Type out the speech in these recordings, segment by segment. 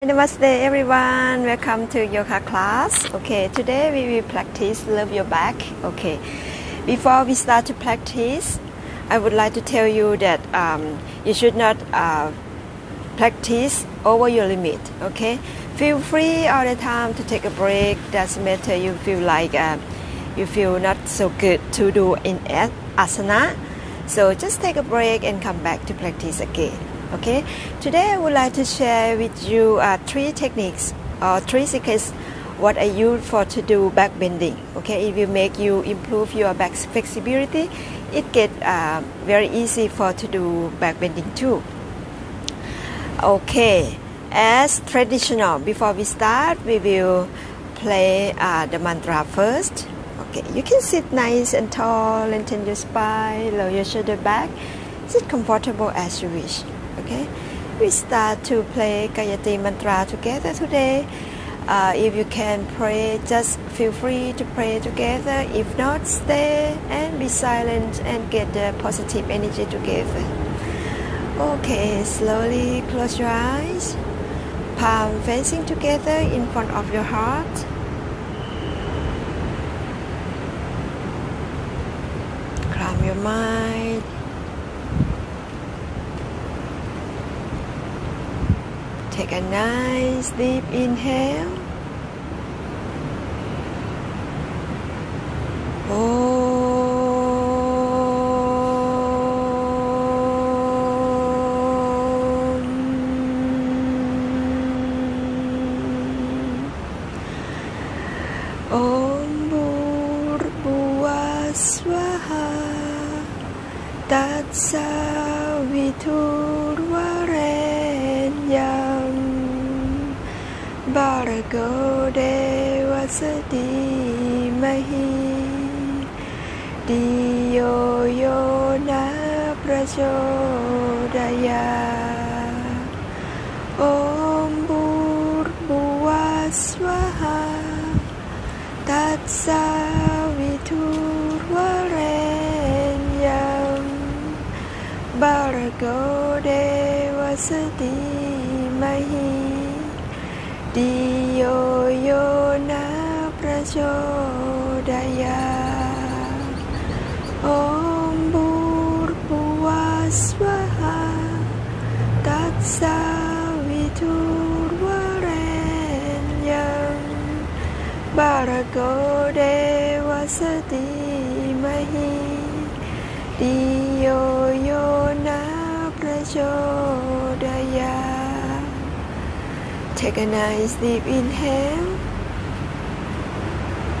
Namaste everyone, welcome to yoga class. Okay, today we will practice love your back. Okay, before we start to practice, I would like to tell you that um, you should not uh, practice over your limit. Okay, feel free all the time to take a break. Doesn't matter you feel like uh, you feel not so good to do in asana. So just take a break and come back to practice again okay? Today i would like to share with you uh, three techniques or three secrets what i use for to do back bending okay? It will make you improve your back flexibility it get uh, very easy for to do back bending too. Okay. As traditional before we start we will play uh, the mantra first. Okay. You can sit nice and tall lengthen your spine lower your shoulder back. Sit comfortable as you wish okay? We start to play Gayatri mantra together today. Uh, if you can pray just feel free to pray together. If not stay and be silent and get the positive energy together. Okay slowly close your eyes. Palm facing together in front of your heart. Calm your mind Take a nice deep inhale. Om Devasati Mahi Diyo Yona Prachodaya Om Bhurbuva Swaha Tatsa Viturvarenyam Bhargo Devasati Prachodaya Om Bhurbuva Swaha Tatsa Viturvarenyam Bhargo Devasati Mahi Diyo Yona Prachodaya Take a nice deep inhale.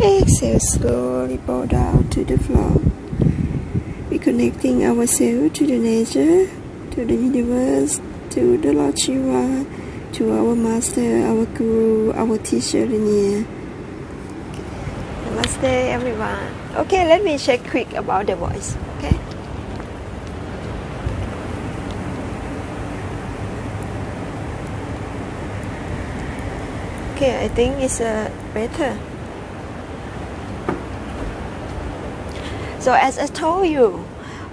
Exhale slowly, bow down to the floor. We're connecting ourselves to the nature, to the universe, to the Lord Shiva, to our master, our guru, our teacher Linear. Namaste everyone. Okay, let me check quick about the voice. Okay. Okay, I think it's uh, better. So as I told you,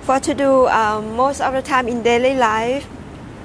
for to do um, most of the time in daily life,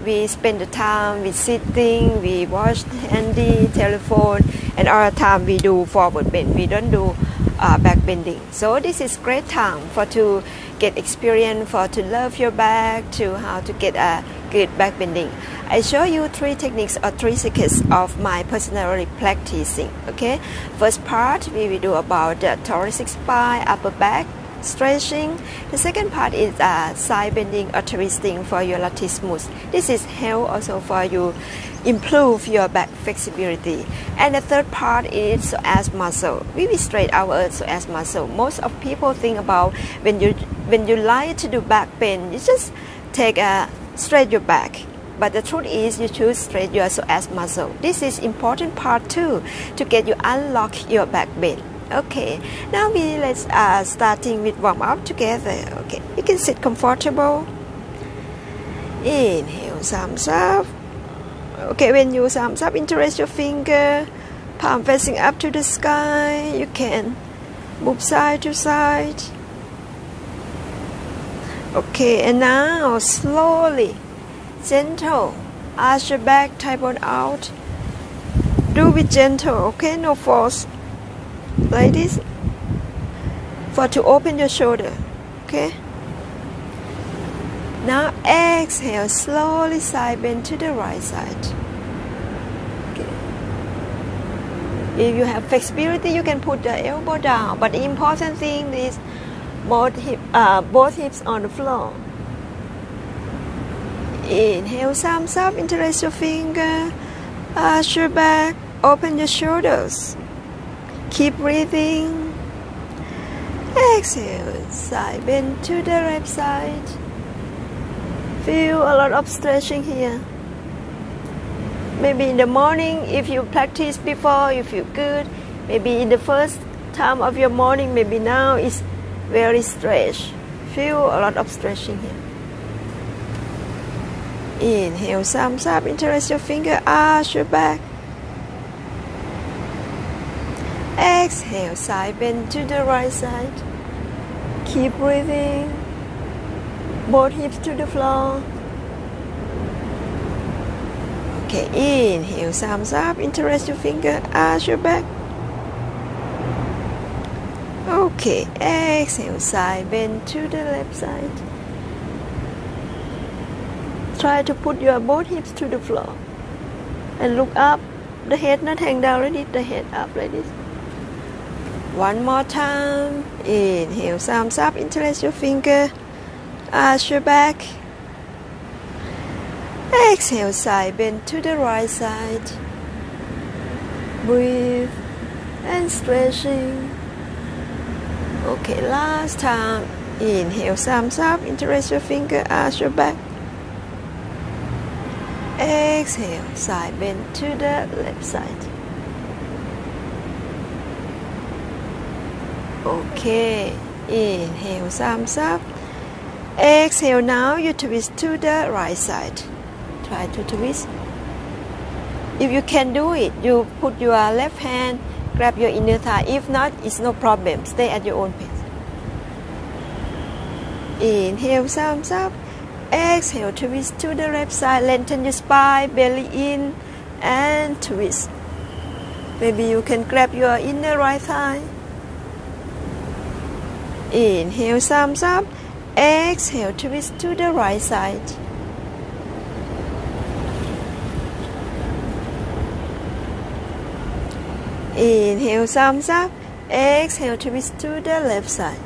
we spend the time with sitting, we watch handy, telephone, and all the time we do forward bend. We don't do uh, back bending. So this is great time for to get experience, for to love your back, to how to get a good back bending. I show you three techniques or three secrets of my personally practicing. Okay, first part we will do about the thoracic spine, upper back, stretching. The second part is uh, side bending or twisting for your latissimus. This is help also for you improve your back flexibility. And the third part is psoas muscle. We will straight our psoas muscle. Most of people think about when you when you like to do back bend, you just take a straight your back But the truth is, you should stretch your psoas muscle. This is important part too to get you unlock your back bend. Okay, now we let's uh, starting with warm up together. Okay, you can sit comfortable. Inhale, thumbs up. Okay, when you thumbs up, interlace your finger, palm facing up to the sky. You can move side to side. Okay, and now slowly, gentle, arch your back, type out. Do with gentle, okay, no force. Like this. For to open your shoulder, okay. Now exhale, slowly side bend to the right side. Okay. If you have flexibility, you can put the elbow down. But the important thing is both, hip, uh, both hips on the floor. Inhale, thumbs up, interlace your finger, arch your back, open your shoulders. Keep breathing. Exhale, side bend to the left side. Feel a lot of stretching here. Maybe in the morning, if you practice before, you feel good. Maybe in the first time of your morning, maybe now it's very stretch. Feel a lot of stretching here. Inhale, thumbs up, interlace your finger, arch your back. Exhale, side bend to the right side. Keep breathing. Both hips to the floor. Okay, inhale, thumbs up, interlace your finger, arch your back. Okay, exhale, side bend to the left side. Try to put your both hips to the floor and look up. The head not hang down like this, the head up like this. One more time. Inhale, thumbs up, interlace your finger, arch your back. Exhale, side bend to the right side. Breathe and stretching. Okay, last time. Inhale, thumbs up, interlace your finger, arch your back. Exhale, side bend to the left side. Okay, inhale, thumbs up. Exhale, now you twist to the right side. Try to twist. If you can do it, you put your left hand, grab your inner thigh. If not, it's no problem. Stay at your own pace. Inhale, thumbs up. Exhale, twist to the left side. Lengthen your spine, belly in, and twist. Maybe you can grab your inner right thigh. Inhale, thumbs up. Exhale, twist to the right side. Inhale, thumbs up. Exhale, twist to the left side.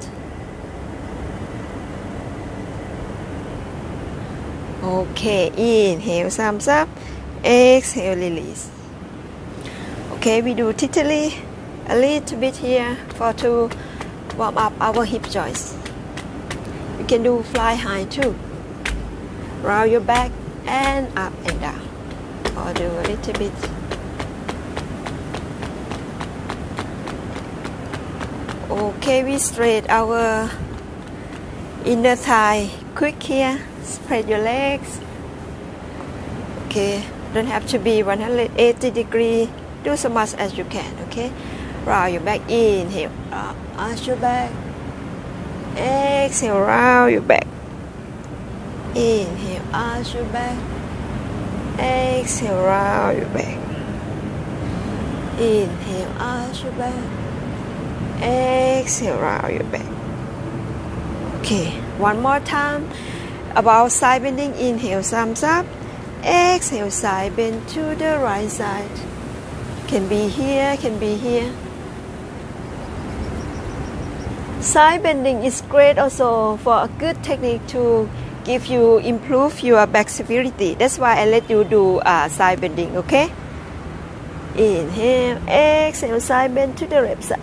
Okay, inhale, thumbs up. Exhale, release. Okay, we do Titali a little bit here for to warm up our hip joints. You can do fly high too. Round your back and up and down. Or do a little bit. Okay, we straight our inner thigh quick here. Spread your legs. Okay, don't have to be 180 degree. Do so much as you can. Okay, round your back. Inhale, Uh, up, arch your back. Exhale, round your back. Inhale, arch your back. Exhale, round your back. Inhale, arch your back. Exhale, round your back. Okay, one more time. About side bending, inhale, thumbs up. Exhale, side bend to the right side. Can be here, can be here. Side bending is great also for a good technique to give you improve your back stability. That's why I let you do uh, side bending, okay? Inhale, exhale, side bend to the left side.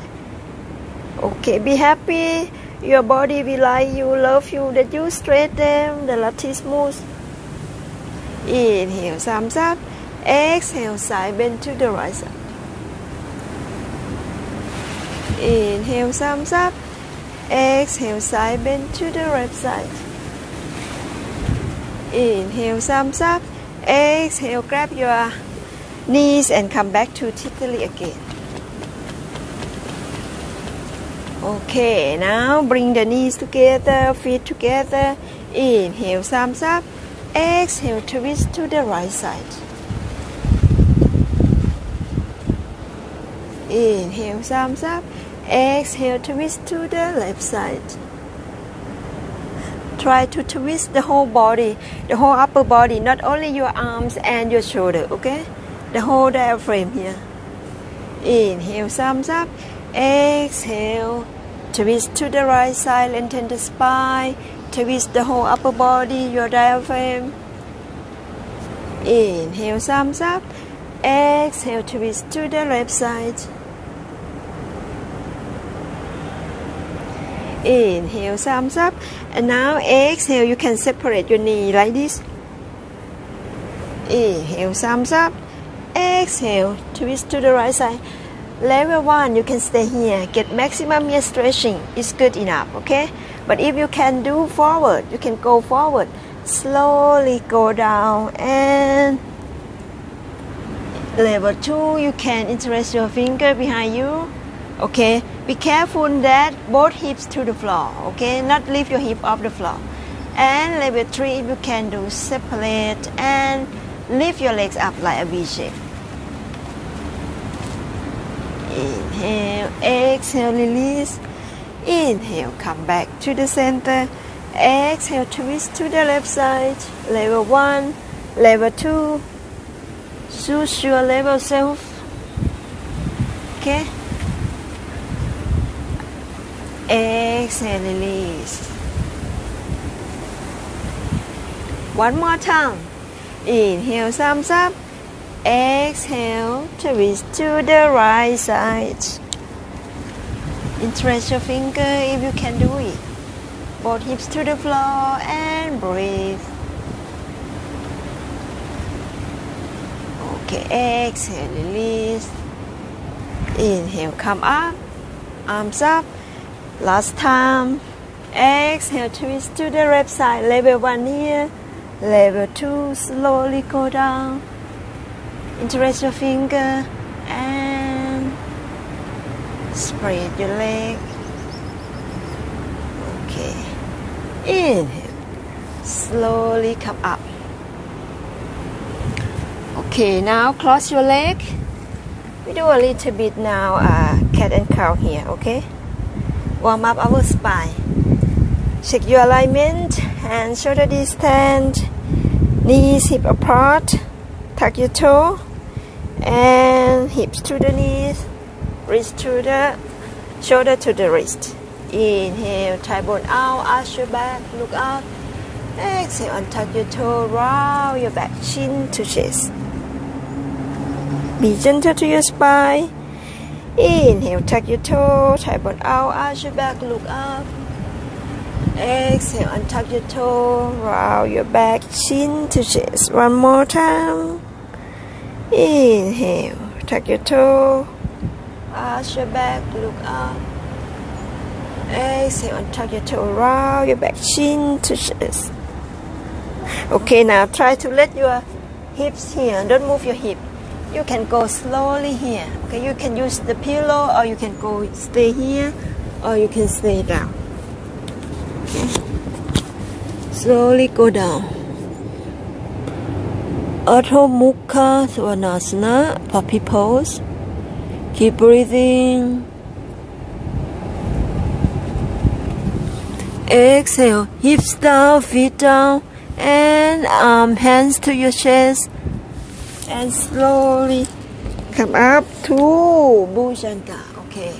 Okay, be happy. Your body will like you, love you, that you straight them, the latissimus. Inhale, thumbs up. Exhale, side bend to the right side. Inhale, thumbs up. Exhale, side bend to the right side. Inhale, thumbs up. Exhale, grab your knees and come back to Titali again. Okay, now bring the knees together, feet together. Inhale, thumbs up. Exhale, twist to the right side. Inhale, thumbs up. Exhale, twist to the left side. Try to twist the whole body, the whole upper body, not only your arms and your shoulder, okay? The whole diaphragm here. Inhale, thumbs up. Exhale, twist to the right side, lengthen the spine, twist the whole upper body, your diaphragm. Inhale, thumbs up. Exhale, twist to the left side. Inhale, thumbs up. And now exhale, you can separate your knee like this. Inhale, thumbs up. Exhale, twist to the right side. Level 1, you can stay here. Get maximum here stretching. It's good enough, okay? But if you can do forward, you can go forward. Slowly go down and level 2, you can interlace your finger behind you. Okay, be careful that both hips to the floor. Okay, not leave your hip off the floor. And level 3, if you can do separate and lift your legs up like a V shape. Inhale, exhale, release. Inhale, come back to the center. Exhale, twist to the left side. Level 1, level 2. Choose your level self. Okay? Exhale, release. One more time. Inhale, thumbs up. Exhale, twist to the right side. Interlace your finger if you can do it. Both hips to the floor and breathe. Okay, exhale, release. Inhale, come up. Arms up. Last time. Exhale, twist to the left side. Level 1 here. Level 2, slowly go down interlace your finger and spread your leg. Okay. Inhale. Slowly come up. Okay, now cross your leg. We do a little bit now uh, cat and cow here, okay? Warm up our spine. Check your alignment, and shoulder distance, knees hip apart, tuck your toe and hips to the knees, wrist to the shoulder to the wrist. Inhale, thigh bone out, arch your back, look up. Exhale, untuck your toe, round your back, chin to chest. Be gentle to your spine. Inhale, tuck your toe, bone out, arch your back, look up. Exhale, untuck your toe, round your back, chin to chest. One more time. Inhale, tuck your toe, arch your back, look up. Exhale and tuck your toe around your back, chin to chest. Okay, now try to let your hips here. Don't move your hip. You can go slowly here. Okay, you can use the pillow or you can go stay here or you can stay down. Okay. Slowly go down. Adho Mukha Svanasana, puppy pose. Keep breathing. Exhale, hips down, feet down, and arm, hands to your chest. And slowly come up to Bhujanga. Okay.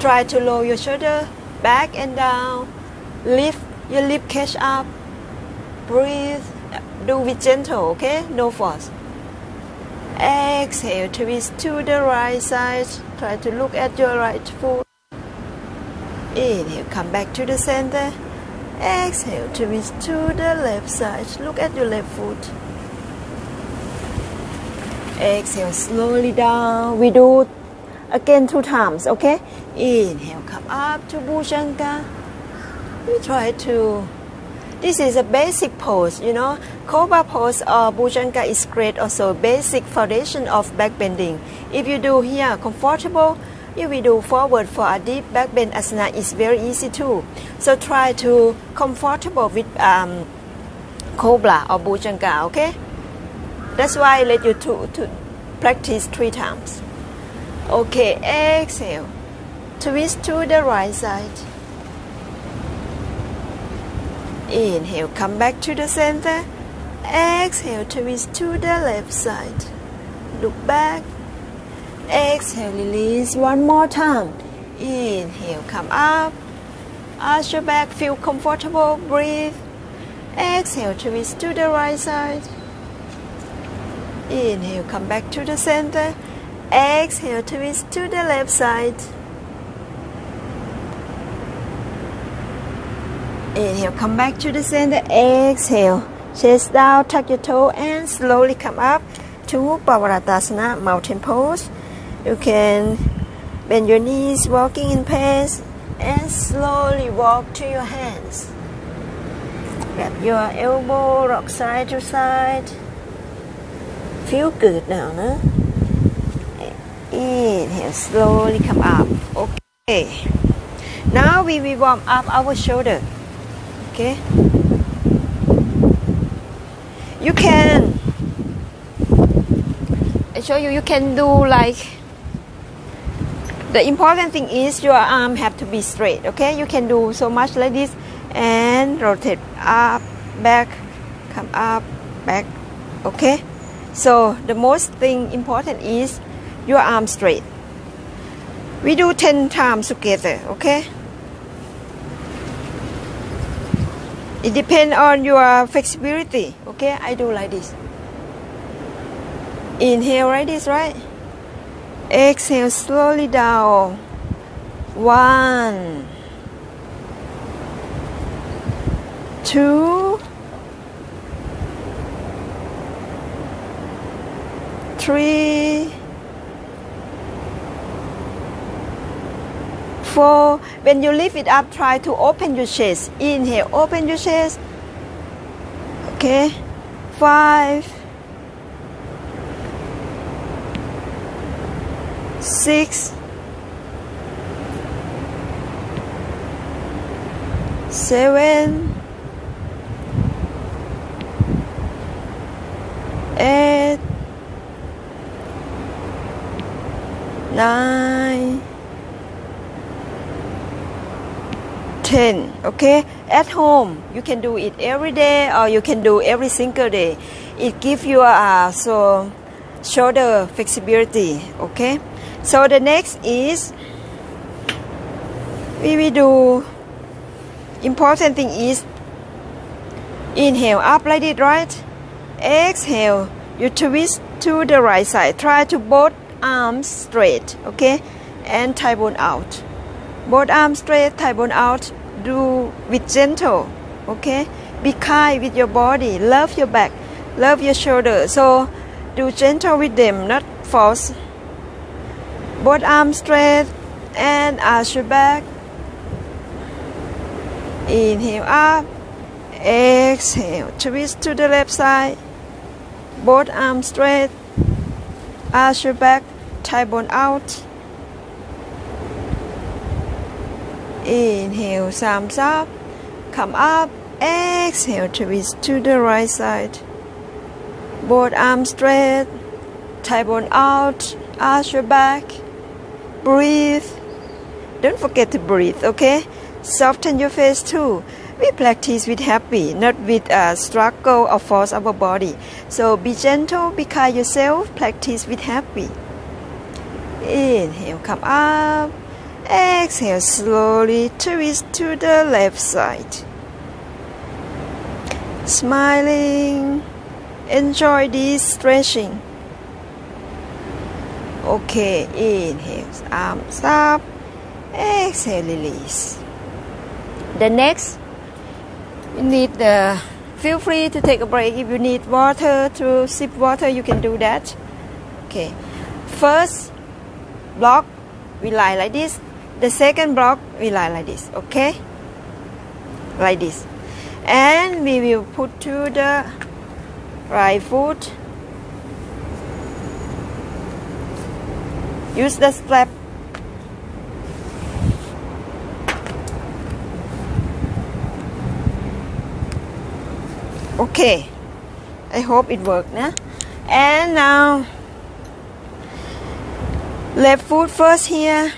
Try to lower your shoulder back and down. Lift your lip cage up. Breathe do with gentle, okay? No force. Exhale, twist to the right side. Try to look at your right foot. Inhale, come back to the center. Exhale, twist to the left side. Look at your left foot. Exhale slowly down. We do again two times okay? Inhale come up to bhujanga. We try to this is a basic pose you know? Cobra pose or bhujanga is great also basic foundation of back bending. If you do here comfortable if we do forward for a deep back bend asana is very easy too. So try to comfortable with um, cobra or bhujanga okay that's why I let you to, to practice three times. Okay, exhale. Twist to the right side. Inhale, come back to the center. Exhale, twist to the left side. Look back. Exhale, release one more time. Inhale, come up. Arch your back, feel comfortable, breathe. Exhale, twist to the right side. Inhale, come back to the center. Exhale, twist to the left side. Inhale, come back to the center. Exhale, chest down, tuck your toe, and slowly come up to Parvatasana, mountain pose. You can bend your knees, walking in pace, and slowly walk to your hands. Grab your elbow, rock side to side feel good now, no? Inhale, slowly come up. Okay. Now we will warm up our shoulder. Okay. You can. I show you. You can do like. The important thing is your arm have to be straight. Okay. You can do so much like this, and rotate up, back, come up, back. Okay. So the most thing important is your arm straight. We do 10 times together, okay? It depends on your flexibility, okay? I do like this. Inhale like this, right? Exhale slowly down. One, two, three, four. When you lift it up, try to open your chest. Inhale, open your chest. Okay. Five, six, seven, eight, nine, ten. Okay, at home you can do it every day or you can do every single day. It gives you a so shoulder flexibility. Okay, so the next is we will do. Important thing is inhale up like it, right? Exhale, you twist to the right side. Try to both arms straight, okay? And thigh bone out. Both arms straight, thigh bone out. Do with gentle, okay? Be kind with your body. Love your back. Love your shoulder. So do gentle with them, not force. Both arms straight and arch your back. Inhale up. Exhale. Twist to the left side. Both arms straight. Arch your back. Thigh bone out. Inhale, thumbs up. Come up. Exhale, twist to the right side. Both arms straight. Thigh bone out. Arch your back. Breathe. Don't forget to breathe, okay? Soften your face too. We practice with happy, not with a struggle or force of our body. So be gentle, be kind yourself, practice with happy. Inhale, come up. Exhale, slowly twist to the left side. Smiling. Enjoy this stretching. Okay, inhale, arms up. Exhale, release. The next, you need the. Feel free to take a break if you need water to sip water. You can do that. Okay. First block we lie like this. The second block we lie like this. Okay. Like this. And we will put to the right foot. Use the strap okay. I hope it worked nah? and now left foot first here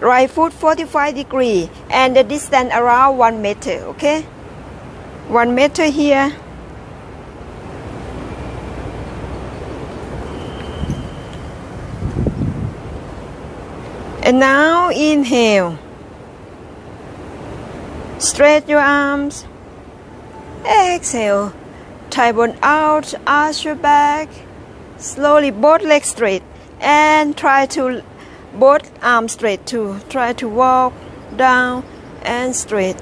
right foot 45 degree and the distance around 1 meter okay? 1 meter here. And now inhale. Stretch your arms Exhale. Tailbone out, arch your back. Slowly both legs straight and try to both arms straight too. Try to walk down and straight.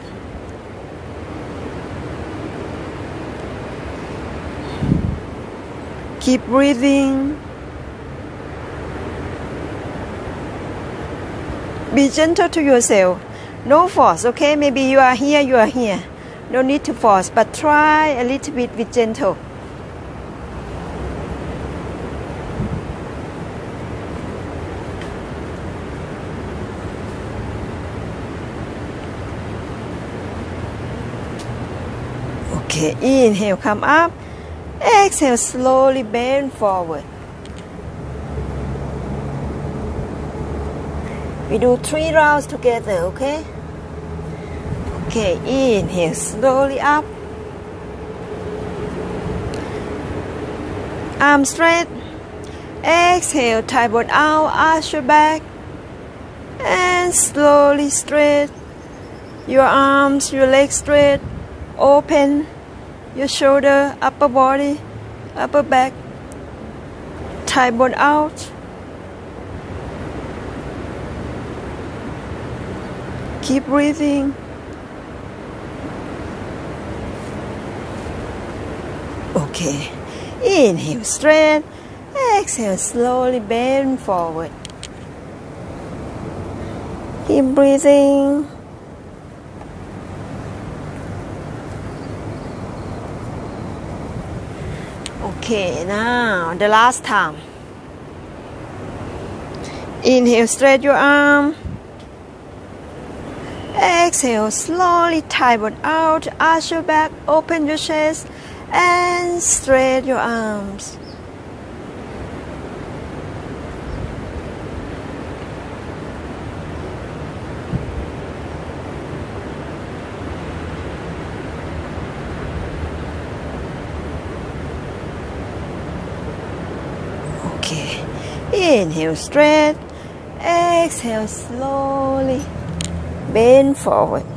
Keep breathing. Be gentle to yourself. No force, okay? Maybe you are here, you are here. No need to force, but try a little bit with gentle. Okay, inhale, come up. Exhale, slowly bend forward. We do three rounds together, okay? Okay, inhale slowly up. Arm straight. Exhale, tailbone out, arch your back. And slowly straight. Your arms, your legs straight. Open your shoulder, upper body, upper back. Tailbone out. Keep breathing. Okay. Inhale straight. Exhale slowly bend forward. Keep breathing. Okay, now the last time. Inhale, straight your arm. Exhale, slowly tailbone out, arch your back, open your chest, and straight your arms. Okay, inhale straight, exhale slowly, bend forward.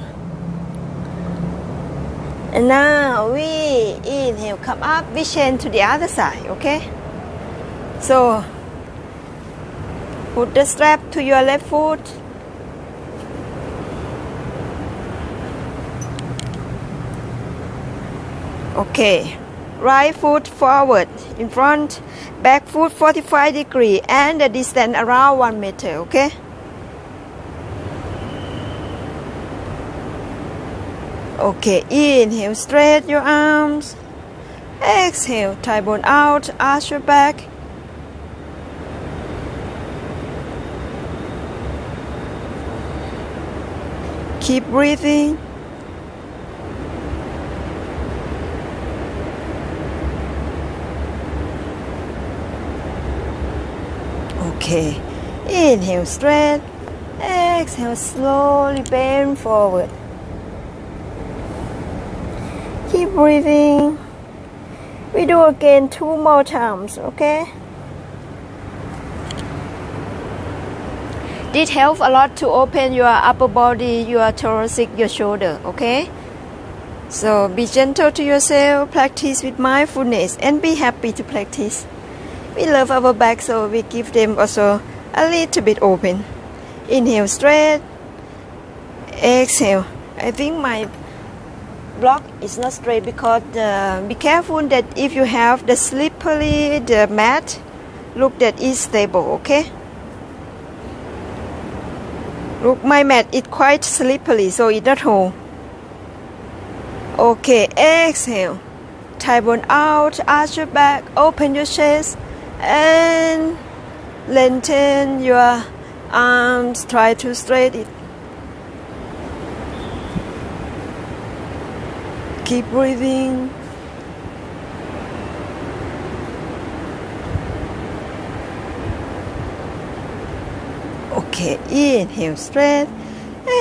And now we inhale, come up, we change to the other side, okay? So put the strap to your left foot. Okay, right foot forward in front, back foot 45 degree and the distance around 1 meter, okay? Okay, inhale, straight your arms. Exhale, tailbone out, arch your back. Keep breathing. Okay, inhale straight, exhale slowly bend forward. Keep breathing. We do again two more times, okay? This helps a lot to open your upper body, your thoracic, your shoulder, okay? So be gentle to yourself, practice with mindfulness, and be happy to practice. We love our back, so we give them also a little bit open. Inhale straight, exhale. I think my block is not straight because uh, be careful that if you have the slippery the mat look that is stable okay? Look my mat is quite slippery so it not hold okay exhale. Tailbone out arch your back open your chest and lengthen your arms. Try to straighten it keep breathing Okay, inhale straight,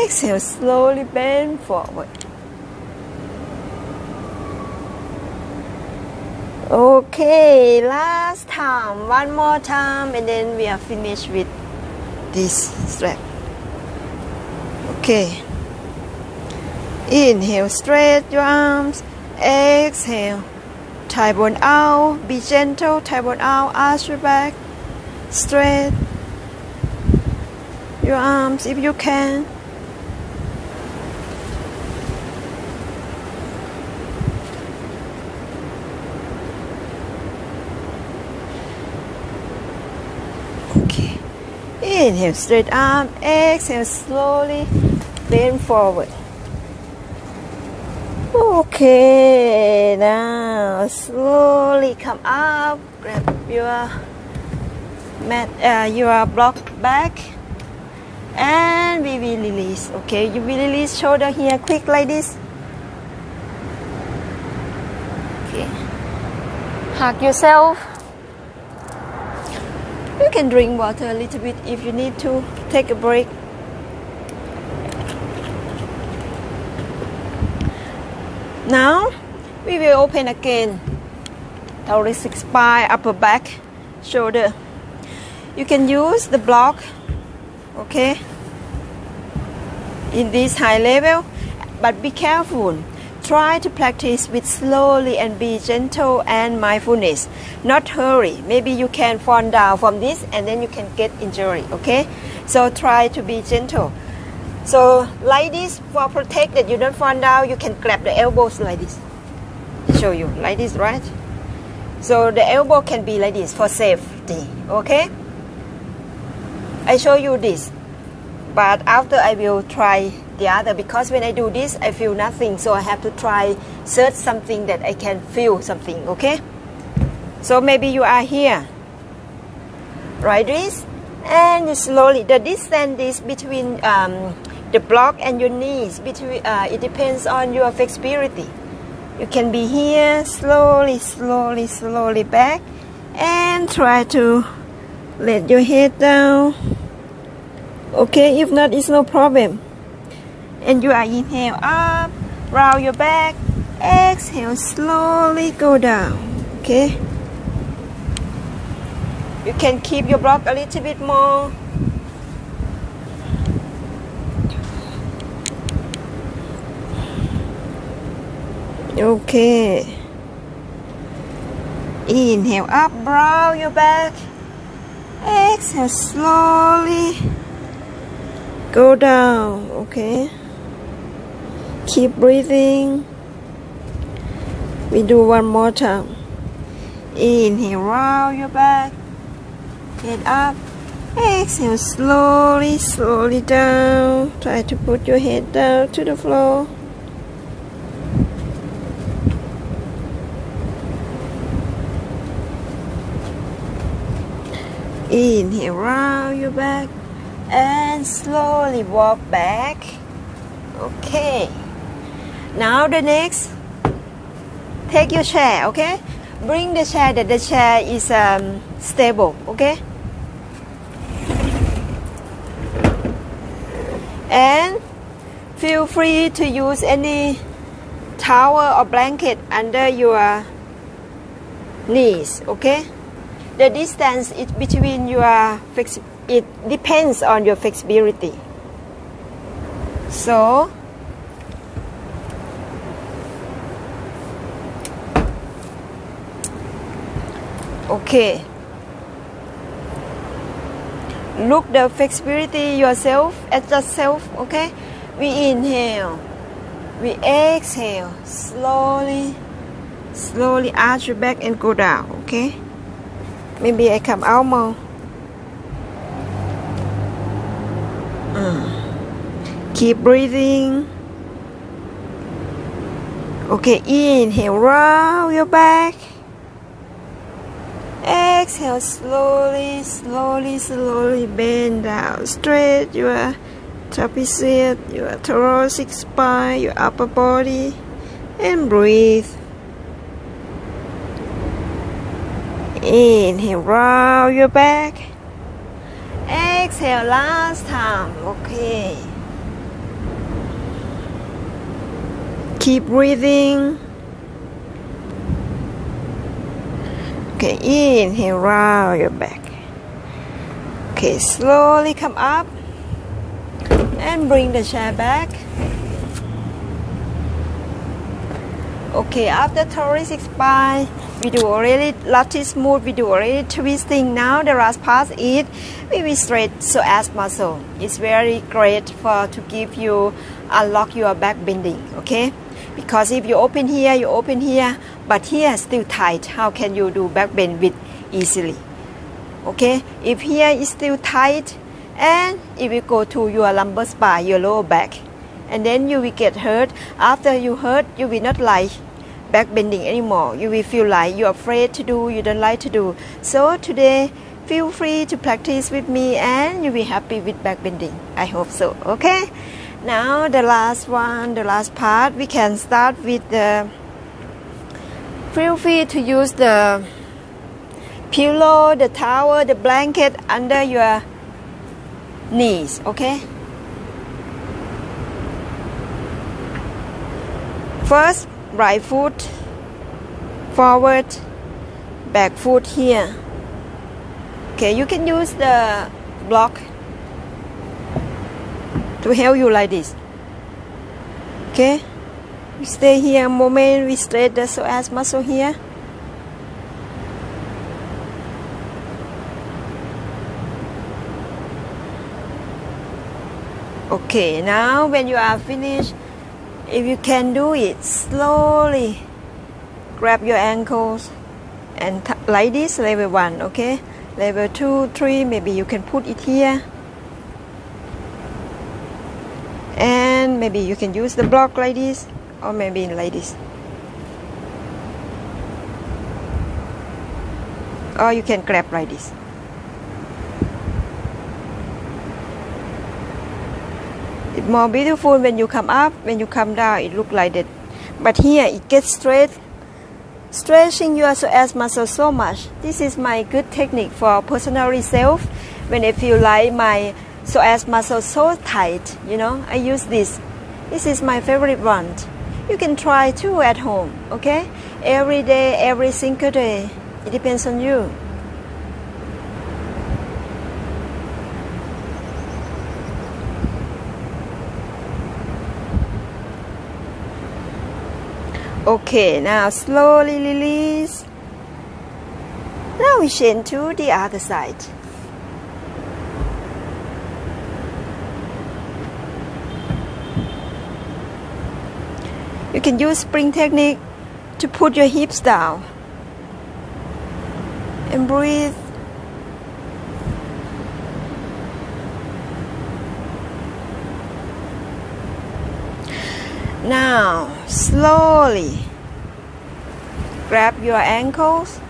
exhale slowly bend forward. Okay, last time, one more time, and then we are finished with this stretch. Okay. Inhale, straight your arms. Exhale, tailbone out. Be gentle, tailbone out. Arch your back. Straight your arms if you can. Okay. Inhale, straight arm. Exhale, slowly bend forward. Okay, now slowly come up. Grab your mat, uh, your block back and we will release okay? You will release shoulder here quick like this. Okay. Hug yourself. You can drink water a little bit if you need to. Take a break now we will open again. Thoracic spine upper back shoulder. You can use the block okay in this high level but be careful. Try to practice with slowly and be gentle and mindfulness. Not hurry. Maybe you can fall down from this and then you can get injury okay? So try to be gentle so like this for protect that you don't fall down you can grab the elbows like this. Show you like this right? So the elbow can be like this for safety okay? I show you this but after I will try the other because when I do this I feel nothing so I have to try search something that I can feel something okay? So maybe you are here. Right this and you slowly the distance is between um, the block and your knees between uh, it depends on your flexibility. You can be here slowly slowly slowly back and try to let your head down. Okay if not it's no problem. And you are inhale up round your back exhale slowly go down okay? You can keep your block a little bit more okay inhale up round your back. Exhale slowly. Go down okay keep breathing. We do one more time. Inhale round your back. Head up. Exhale slowly slowly down. Try to put your head down to the floor inhale round your back and slowly walk back. Okay. Now the next take your chair okay? Bring the chair that the chair is um, stable okay? And feel free to use any towel or blanket under your knees okay the distance is between your flexibility it depends on your flexibility. So, okay. Look the flexibility yourself, adjust self, okay? We inhale, we exhale, slowly, slowly arch your back and go down, okay? Maybe I come out more. Mm. keep breathing. Okay inhale round your back. Exhale slowly slowly slowly bend down. Straight your trapezius your thoracic spine your upper body and breathe Inhale, round your back. Exhale, last time. Okay. Keep breathing. Okay, inhale, round your back. Okay, slowly come up and bring the chair back. Okay, after thoracic spine, we do already latissimus, we do already twisting. Now the last part is we will stretch psoas muscle. It's very great for to give you unlock your back bending. Okay, because if you open here, you open here, but here still tight. How can you do back bend with easily? Okay, if here is still tight, and if you go to your lumbar spine, your lower back, and then you will get hurt. After you hurt, you will not like back bending anymore. You will feel like you're afraid to do, you don't like to do. So today, feel free to practice with me and you'll be happy with back bending. I hope so. Okay? Now the last one, the last part, we can start with the feel free to use the pillow, the towel, the blanket under your knees, okay? First, right foot forward, back foot here. Okay, you can use the block to help you like this. Okay, we stay here a moment, we straight the psoas muscle here. Okay, now when you are finished, if you can do it slowly, grab your ankles and like this, level 1, okay? Level 2, 3, maybe you can put it here. And maybe you can use the block like this, or maybe like this. Or you can grab like this. It's more beautiful when you come up, when you come down, it look like that. But here it gets straight, stretching your psoas muscle so much. This is my good technique for personal self. When I feel like my psoas muscle so tight, you know, I use this. This is my favorite one. You can try too at home, okay? Every day, every single day. It depends on you. Okay, now slowly release. Now we change to the other side. You can use spring technique to put your hips down and breathe. Now, slowly grab your ankles.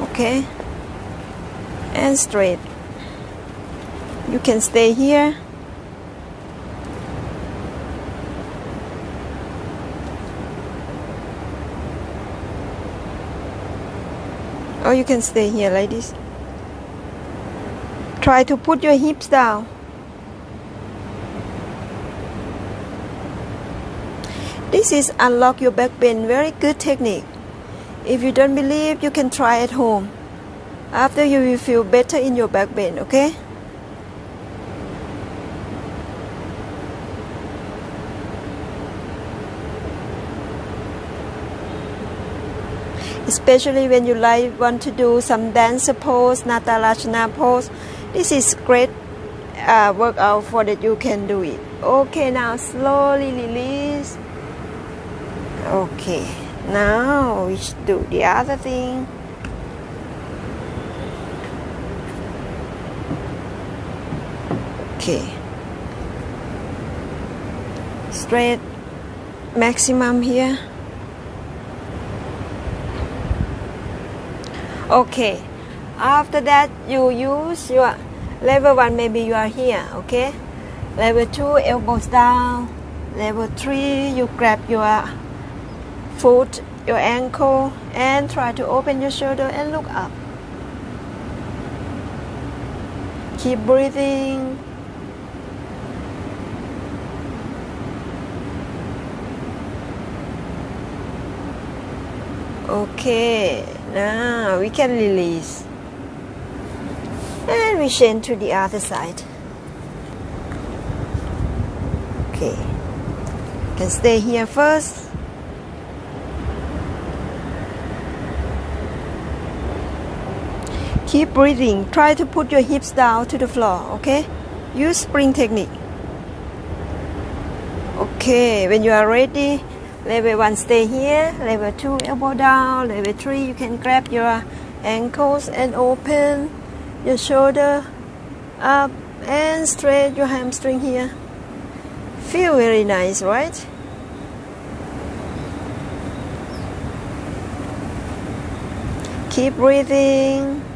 Okay? And straight. You can stay here. Or you can stay here, ladies. Try to put your hips down. This is unlock your back bend, very good technique. If you don't believe, you can try at home. After you will feel better in your back bend, okay? Especially when you like want to do some dance pose, Natalajana pose. This is great uh, workout for that you can do it. Okay, now slowly release okay now we should do the other thing. Okay. Straight maximum here. Okay after that you use your level 1 maybe you are here okay? Level 2 elbows down. Level 3 you grab your foot, your ankle, and try to open your shoulder and look up. Keep breathing. Okay, now we can release. And we change to the other side. Okay, can stay here first. Keep breathing. Try to put your hips down to the floor, okay? Use spring technique. Okay, when you are ready, level 1 stay here, level 2 elbow down, level 3 you can grab your ankles and open your shoulder up and straight your hamstring here. Feel very nice, right? Keep breathing.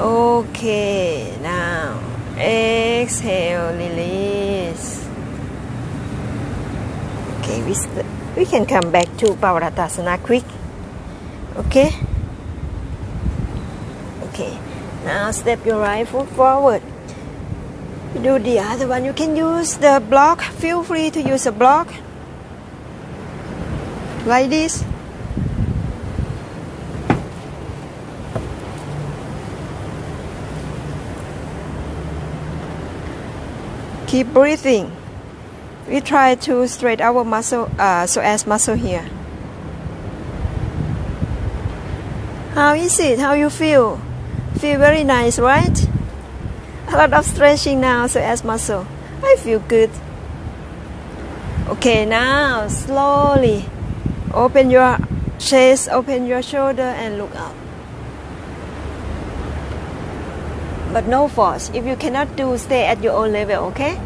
Okay, now exhale, release. Okay, we, we can come back to Parvatasana quick. Okay? Okay, now step your right foot forward. Do the other one. You can use the block. Feel free to use a block. Like this. Keep breathing. We try to straight our muscle, uh, psoas muscle here. How is it? How you feel? Feel very nice, right? A lot of stretching now, psoas muscle. I feel good. Okay, now slowly open your chest, open your shoulder, and look up. But no force. If you cannot do, stay at your own level, okay?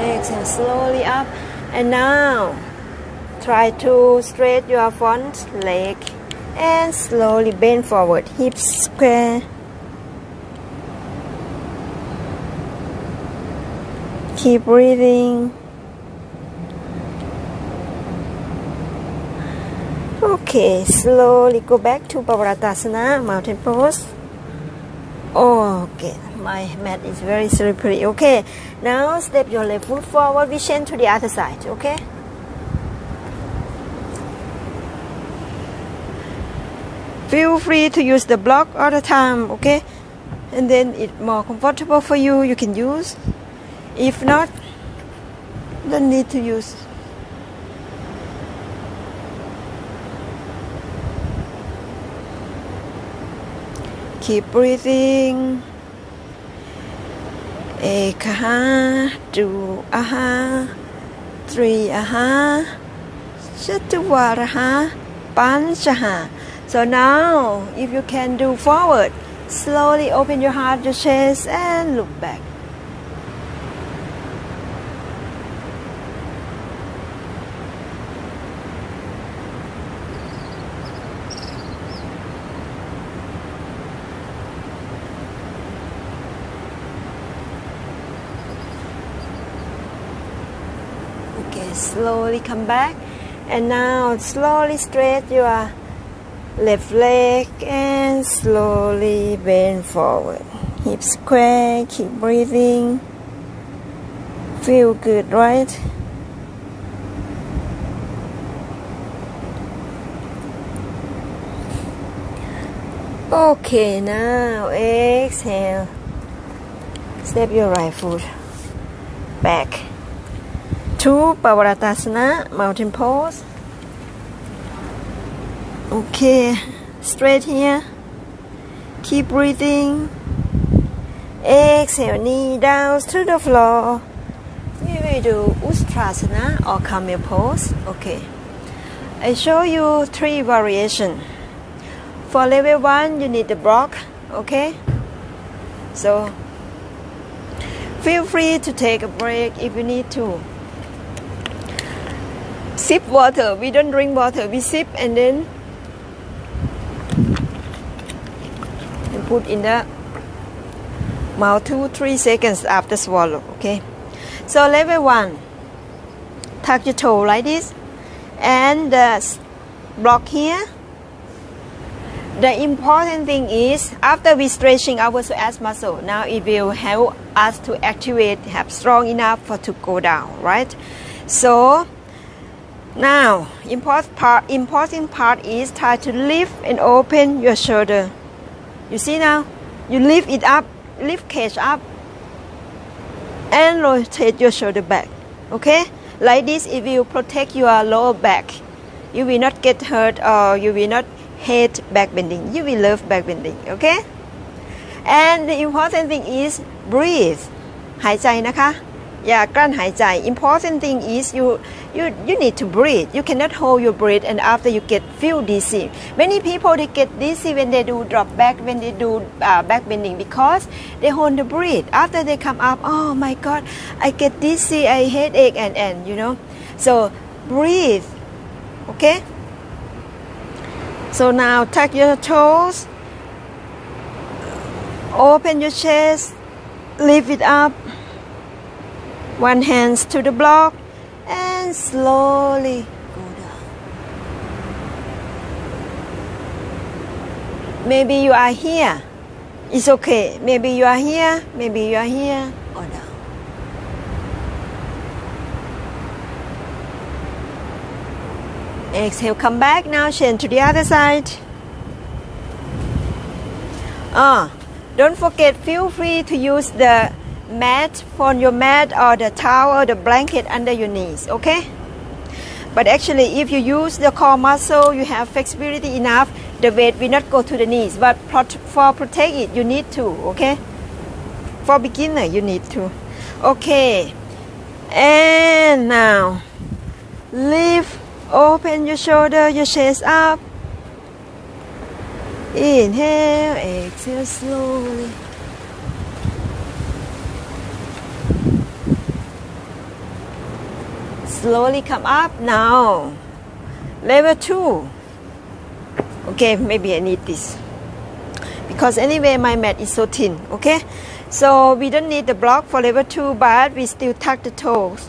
Exhale slowly up and now try to straight your front leg and slowly bend forward. Hips square. Keep breathing. Okay slowly go back to Parvatasana mountain pose. Okay my mat is very slippery okay. Now step your left foot forward we change to the other side okay feel free to use the block all the time okay? And then it's more comfortable for you you can use. If not don't need to use. Keep breathing. Ekaha two aha three aha chatuvaraha panchaha so now, if you can do forward, slowly open your heart, your chest, and look back. Okay, slowly come back. And now slowly straight your left leg and slowly bend forward. Hips square keep breathing. Feel good right? Okay now exhale. Step your right foot back. To Parvatasana mountain pose Okay, straight here. keep breathing. Exhale knee down to the floor. We will do ustrasana or camel pose. Okay. I show you three variation. For level one you need the block okay? So feel free to take a break if you need to. Sip water. We don't drink water. We sip and then put in the mouth two three seconds after swallow okay? So level one tuck your toe like this and the block here. The important thing is after we stretching our psoas muscle now it will help us to activate have strong enough for to go down right? So now important part important part is try to lift and open your shoulder you see now you lift it up lift cage up and rotate your shoulder back okay like this it will protect your lower back you will not get hurt or you will not hate back bending you will love back bending okay and the important thing is breathe หายใจนะคะ yeah grant hai jai important thing is you you you need to breathe. You cannot hold your breath and after you get feel dizzy. Many people they get dizzy when they do drop back when they do uh, back bending because they hold the breath. After they come up oh my god i get dizzy i headache and and you know. So breathe. Okay? So now tuck your toes. Open your chest. Lift it up one hands to the block and slowly go down. Maybe you are here. It's okay. Maybe you are here, maybe you are here or down. Exhale, come back now, chin to the other side. Ah, don't forget, feel free to use the mat for your mat or the towel the blanket under your knees okay? But actually if you use the core muscle you have flexibility enough the weight will not go to the knees. But for protect it you need to okay? For beginner you need to. Okay. And now lift open your shoulder your chest up. Inhale exhale slowly slowly come up. Now level two. Okay maybe I need this. Because anyway my mat is so thin okay? So we don't need the block for level two but we still tuck the toes.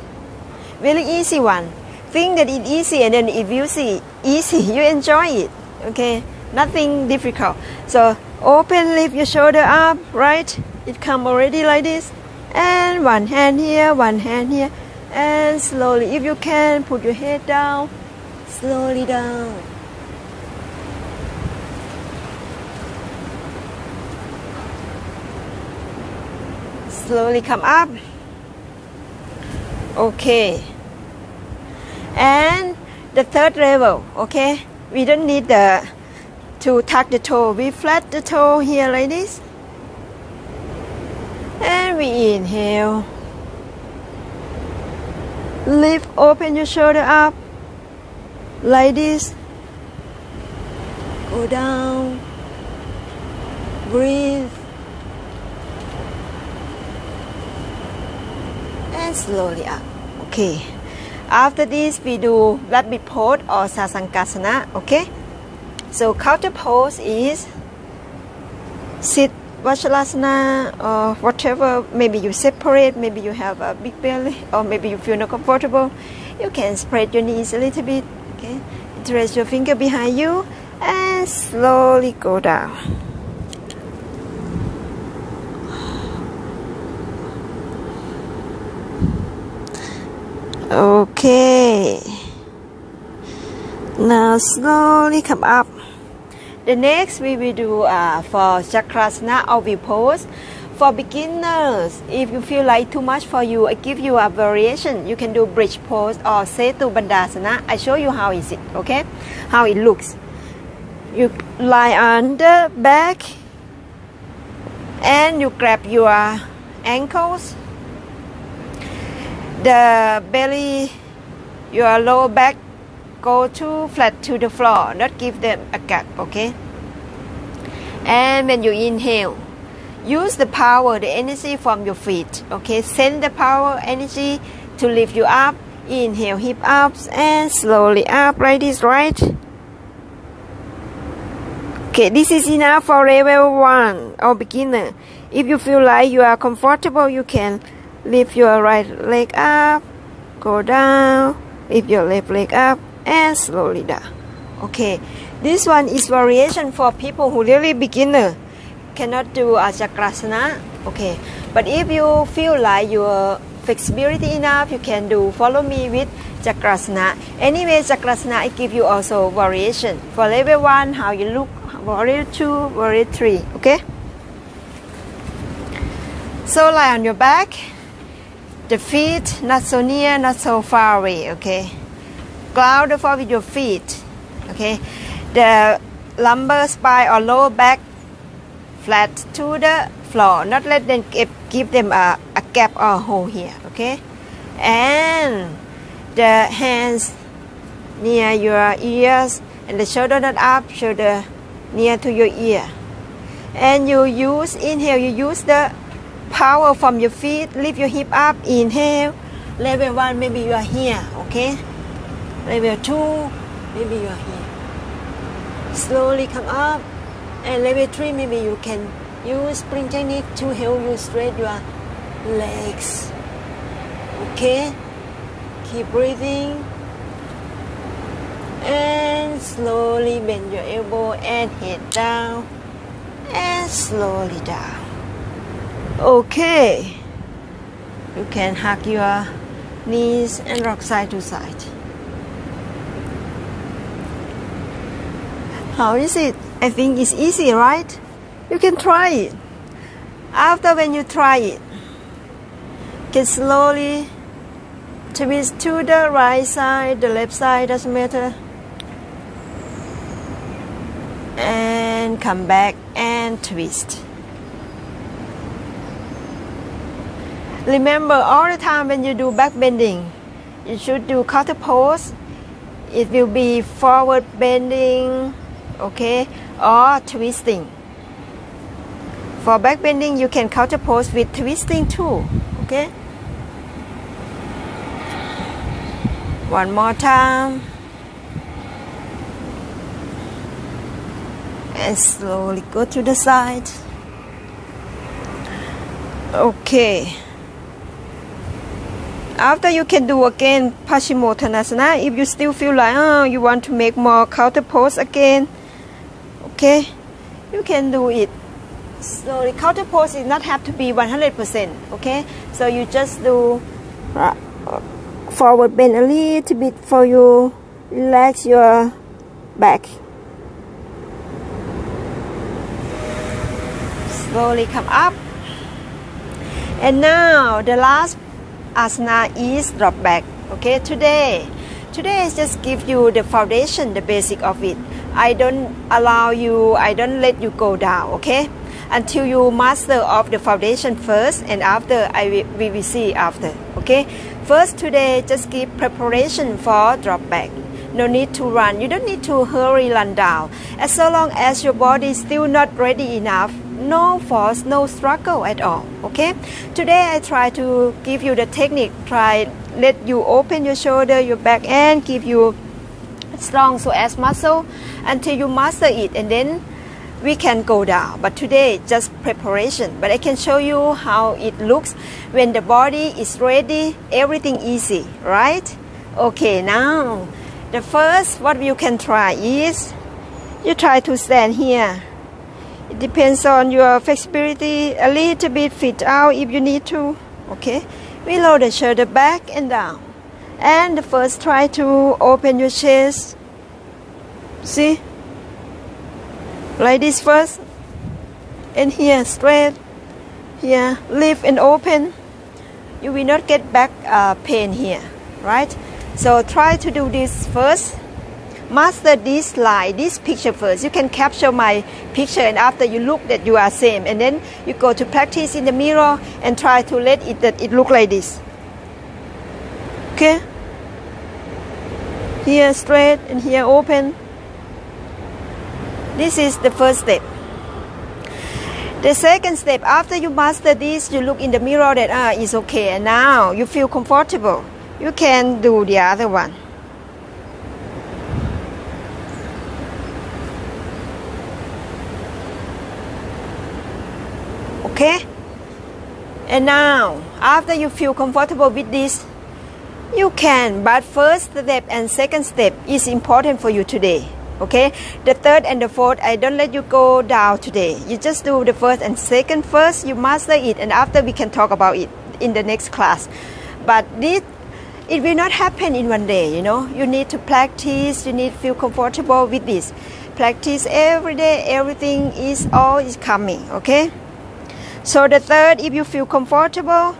Really easy one. Think that it easy and then if you see easy you enjoy it okay? Nothing difficult. So open lift your shoulder up right? It come already like this. And one hand here one hand here and slowly if you can put your head down. Slowly down. Slowly come up. Okay. And the third level okay? We don't need the to tuck the toe. We flat the toe here like this. And we inhale lift open your shoulder up. Like this. Go down. Breathe. And slowly up. Okay. After this we do rabbit pose or sasangasana okay? So counter pose is sit Vajralasana or whatever, maybe you separate, maybe you have a big belly, or maybe you feel not comfortable, you can spread your knees a little bit, okay? Trace your finger behind you and slowly go down. Okay. Now slowly come up. The next we will do uh, for Chakrasana or we pose. For beginners, if you feel like too much for you, I give you a variation. You can do bridge pose or Setu Bandhasana. I show you how is it, okay? How it looks. You lie on the back and you grab your ankles the belly your lower back go to flat to the floor not give them a gap okay? And when you inhale use the power the energy from your feet okay? Send the power energy to lift you up. Inhale hip ups and slowly up like this right. Okay this is enough for level one or beginner. If you feel like you are comfortable you can lift your right leg up go down. Lift your left leg up and slowly down okay. This one is variation for people who really beginner cannot do a chakrasana okay. But if you feel like your flexibility enough you can do. Follow me with chakrasana anyway chakrasana i give you also variation. For level one how you look warrior two warrior three. Okay? So lie on your back. The feet not so near not so far away. Okay ground the floor with your feet okay? The lumbar spine or lower back flat to the floor. Not let them give, give them a, a gap or hole here okay? And the hands near your ears and the shoulder not up shoulder near to your ear. And you use inhale you use the power from your feet. Lift your hip up inhale. Level one maybe you are here okay level two maybe you are here. Slowly come up and level three maybe you can use spring technique to help you straight your legs. Okay? Keep breathing. And slowly bend your elbow and head down. And slowly down. Okay. You can hug your knees and rock side to side how is it? I think it's easy right? You can try it. After when you try it get slowly twist to the right side the left side doesn't matter. And come back and twist. Remember all the time when you do back bending, you should do counter pose. It will be forward bending, okay, or twisting. For back bending, you can counter pose with twisting too, okay? One more time. and slowly go to the side okay after you can do again Paschimottanasana ah, if you still feel like oh you want to make more counter pose again okay you can do it. Slowly counter pose is not have to be 100% okay? So you just do uh, forward bend a little bit for you relax your back. Slowly come up. And now the last asana is drop back okay? Today today I just give you the foundation the basic of it I don't allow you I don't let you go down okay until you master of the foundation first and after I will, we will see after okay first today just give preparation for drop back no need to run you don't need to hurry run down as so long as your body is still not ready enough no force, no struggle at all. Okay. Today I try to give you the technique. Try let you open your shoulder, your back, and give you strong psoas muscle until you master it, and then we can go down. But today just preparation. But I can show you how it looks when the body is ready. Everything easy, right? Okay. Now the first what you can try is you try to stand here it depends on your flexibility. A little bit fit out if you need to. Okay. We lower the shoulder back and down. And first try to open your chest. See? Like this first. And here straight. Here lift and open. You will not get back uh, pain here. Right? So try to do this first. Master this line, this picture first. You can capture my picture and after you look that you are same and then you go to practice in the mirror and try to let it that it look like this. Okay? Here straight and here open. This is the first step. The second step, after you master this, you look in the mirror that ah, it's okay, and now you feel comfortable. You can do the other one. Okay? And now, after you feel comfortable with this, you can, but first step and second step is important for you today. Okay? The third and the fourth, I don't let you go down today. You just do the first and second first, you master it, and after we can talk about it in the next class. But this it will not happen in one day, you know. You need to practice, you need to feel comfortable with this. Practice every day, everything is all is coming, okay? So the third, if you feel comfortable,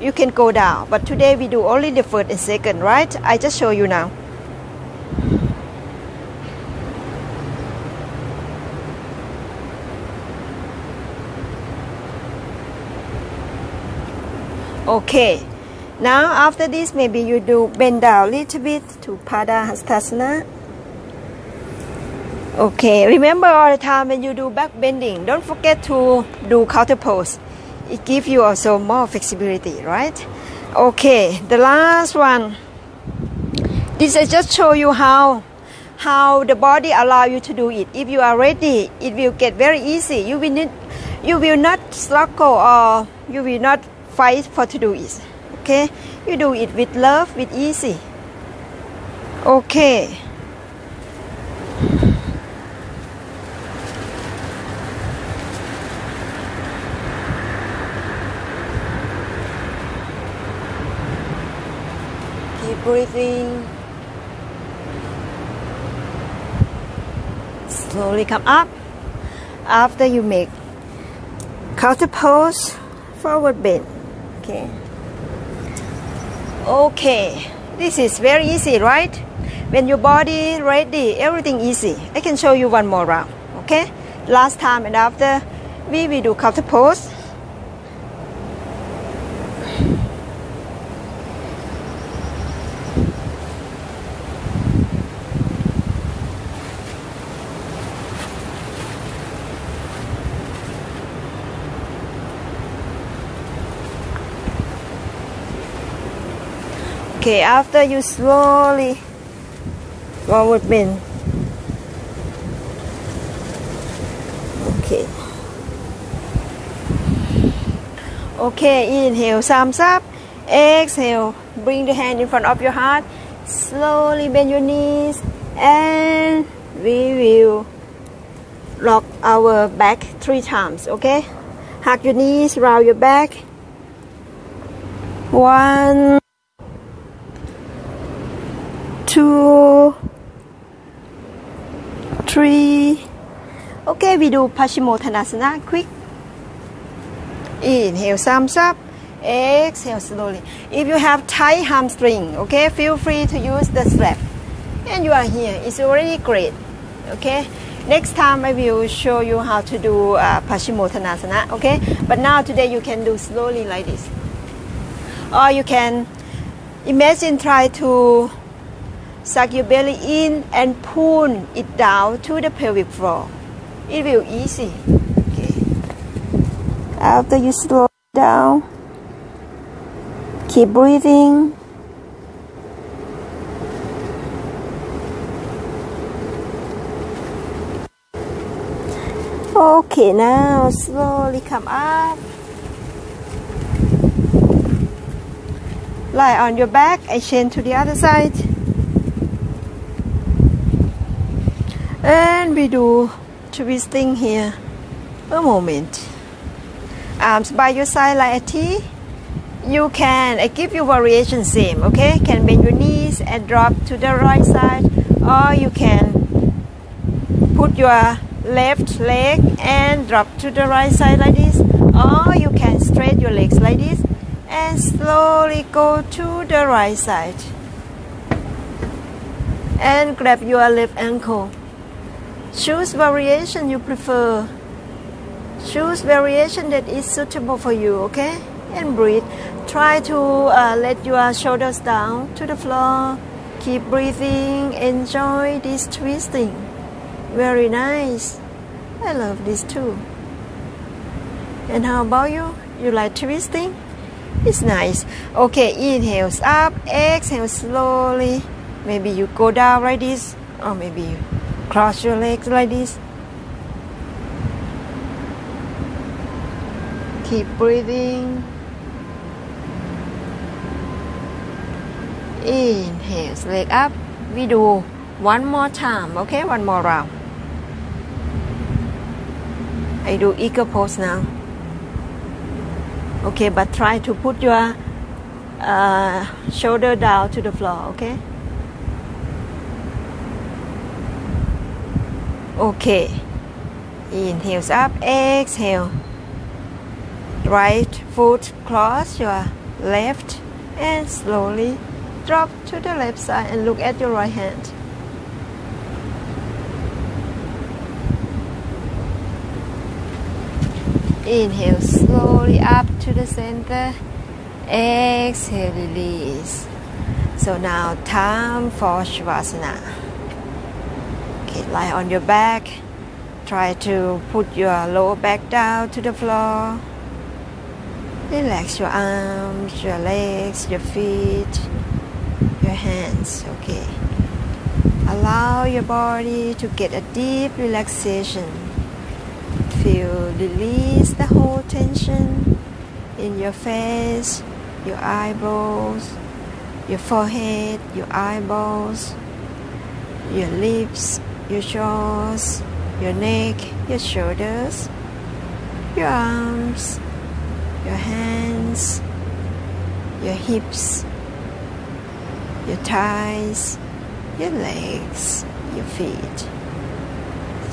you can go down. But today we do only the first and second, right? I just show you now. Okay. Now after this, maybe you do bend down a little bit to Pada Hastasana. Okay, remember all the time when you do back bending, don't forget to do counter pose. It gives you also more flexibility, right? Okay, the last one. This I just show you how how the body allow you to do it. If you are ready, it will get very easy. You will need, you will not struggle or you will not fight for to do it. Okay, you do it with love, with easy. Okay. Keep breathing. Slowly come up. After you make counter pose, forward bend. Okay. Okay. This is very easy, right? When your body ready, everything easy. I can show you one more round. Okay. Last time and after, we will do counter pose. Okay, after you slowly forward bend. Okay. Okay, inhale, thumbs up. Exhale, bring the hand in front of your heart. Slowly bend your knees and we will lock our back three times, okay? Hug your knees, round your back. One, two, three. Okay, we do Paschimottanasana quick. Inhale, thumbs up. Exhale slowly. If you have tight hamstring, okay, feel free to use the strap. And you are here. It's already great. Okay. Next time I will show you how to do uh, Paschimottanasana. Okay. But now today you can do slowly like this. Or you can imagine try to suck your belly in and pull it down to the pelvic floor. It will easy. Okay. After you slow down, keep breathing. Okay, now slowly come up. Lie on your back and chin to the other side. And we do twisting here. A moment. Um, Arms by your side like a T. You can, I give you variation same, okay? Can bend your knees and drop to the right side. Or you can put your left leg and drop to the right side like this. Or you can straight your legs like this and slowly go to the right side. and grab your left ankle. Choose variation you prefer. Choose variation that is suitable for you, okay? And breathe. Try to uh, let your shoulders down to the floor. Keep breathing. Enjoy this twisting. Very nice. I love this too. And how about you? You like twisting? It's nice. Okay, inhales up, exhale slowly. Maybe you go down like this, or maybe you cross your legs like this. Keep breathing. Inhale, leg up. We do one more time, okay? One more round. I do eagle pose now. Okay, but try to put your uh, shoulder down to the floor, okay? Okay. Inhales up, exhale. Right foot cross your left and slowly drop to the left side and look at your right hand. Inhale slowly up to the center. Exhale, release. So now time for Shavasana. Lie on your back. Try to put your lower back down to the floor. Relax your arms, your legs, your feet, your hands. Okay. Allow your body to get a deep relaxation feel release the whole tension in your face, your eyebrows, your forehead, your eyeballs, your lips, your jaws, your neck, your shoulders, your arms, your hands, your hips, your thighs, your legs, your feet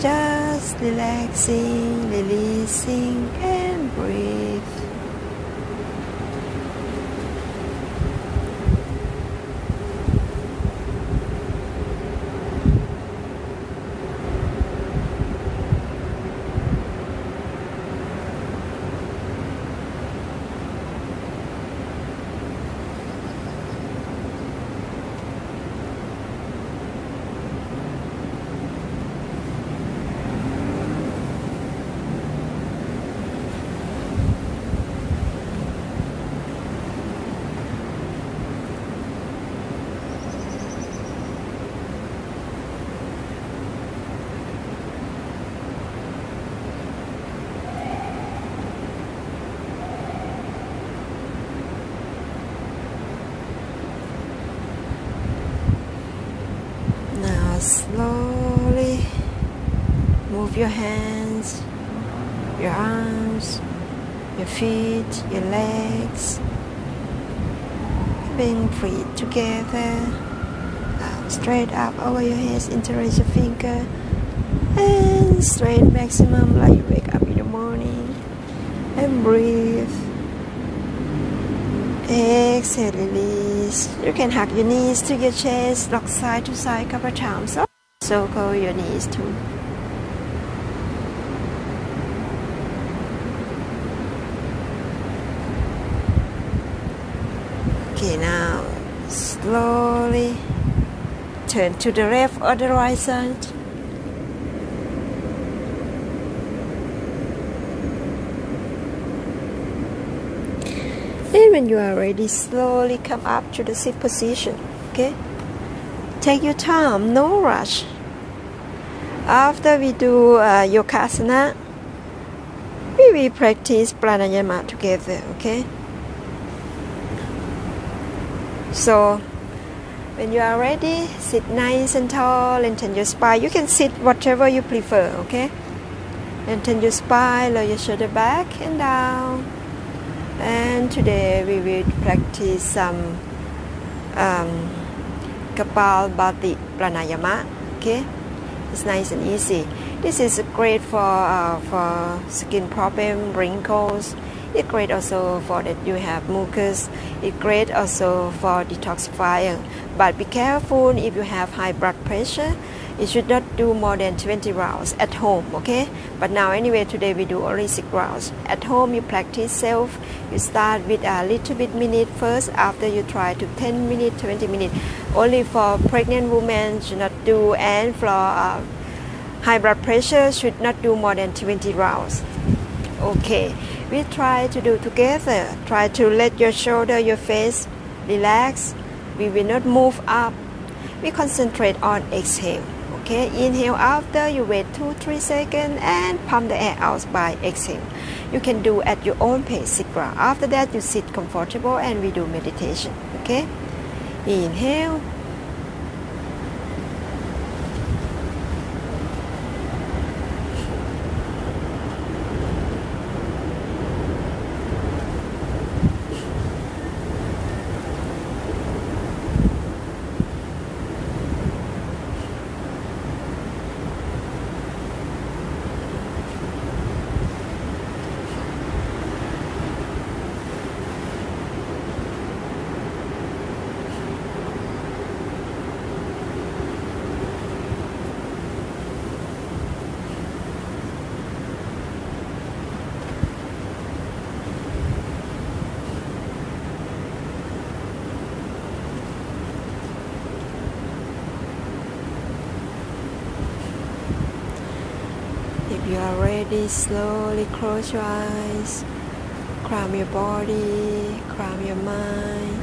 just relaxing, releasing, and breathe. slowly move your hands, your arms, your feet, your legs, being free together. Uh, straight up over your head, interlace your finger, and straight maximum like you wake up in the morning, and breathe. Exhale, release. You can hug your knees to your chest, rock side to side a couple times. Oh, circle your knees too. Okay, now slowly turn to the left or the right side. And when you are ready, slowly come up to the sit position. Okay? Take your time, no rush. After we do uh, Yogasana, we will practice pranayama together, okay? So, when you are ready, sit nice and tall, lengthen your spine. You can sit whatever you prefer, okay? Lengthen your spine, lower your shoulder back and down. And today we will practice some um, Kapalbhati pranayama, okay? It's nice and easy. This is great for uh, for skin problem, wrinkles. It's great also for that you have mucus. It's great also for detoxifier But be careful if you have high blood pressure. You should not do more than 20 rounds at home, okay? But now, anyway, today we do only 6 rounds. At home, you practice self. You start with a little bit minute first, after you try to 10 minutes, 20 minutes. Only for pregnant women should not do, and for uh, high blood pressure should not do more than 20 rounds. Okay, we try to do together. Try to let your shoulder, your face relax. We will not move up. We concentrate on exhale. Okay, inhale after you wait 2 3 seconds and pump the air out by exhale. You can do at your own pace, Sikra. After that, you sit comfortable and we do meditation. Okay, inhale. If you are ready, slowly close your eyes, calm your body, calm your mind.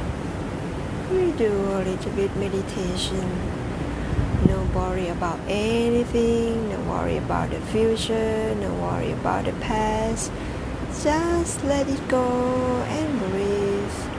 We do a little bit meditation. No worry about anything, no worry about the future, no worry about the past. Just let it go and breathe.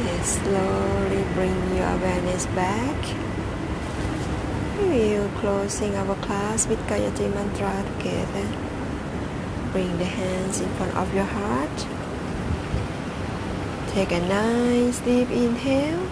Okay, slowly bring your awareness back. We will closing with Gayatri Mantra together. Bring the hands in front of your heart. Take a nice deep inhale.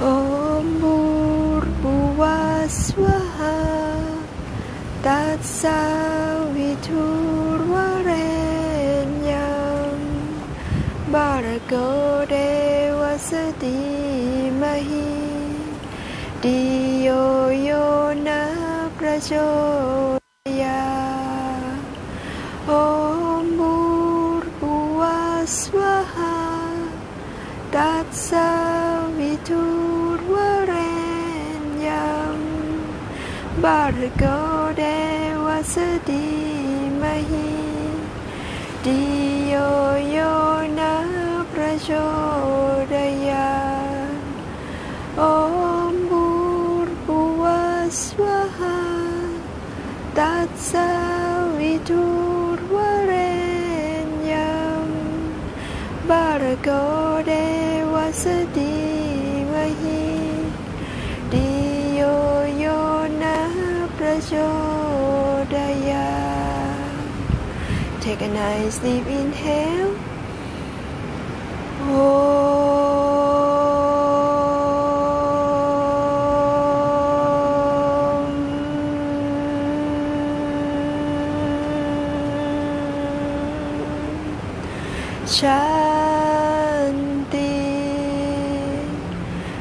Om Bhurbhuvasvaha Tatsaviturvarenyam Bhargo Devasati Mahi Diyo Yona Prachodaya Om Bhurbhuvasvaha Tatsaviturvarenyam Bhargo Devasati Mahi Diyo Yona Prachodaya Om Bhurbhuvasvaha Tatsaviturvarenyam Bhargo Devasati Mahi Diyo Yona Prachodaya Take a nice deep inhale. Shanti,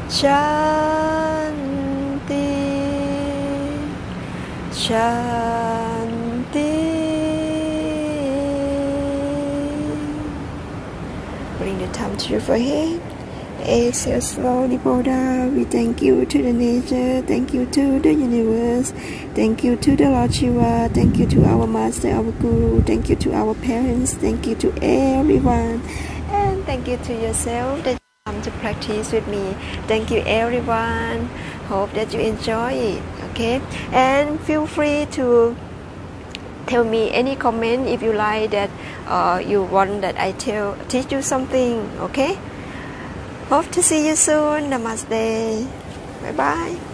Shanti, Shanti. Bring the thumb to your forehead. Exhale slowly, Buddha. We thank you to the nature. Thank you to the universe. Thank you to the Lord Shiva. Thank you to our master, our guru. Thank you to our parents. Thank you to everyone. And thank you to yourself that you come come to practice with me. Thank you, everyone. Hope that you enjoy it. Okay, and feel free to tell me any comment if you like that uh, you want that I tell teach you something. Okay. Hope to see you soon. Namaste. Bye bye.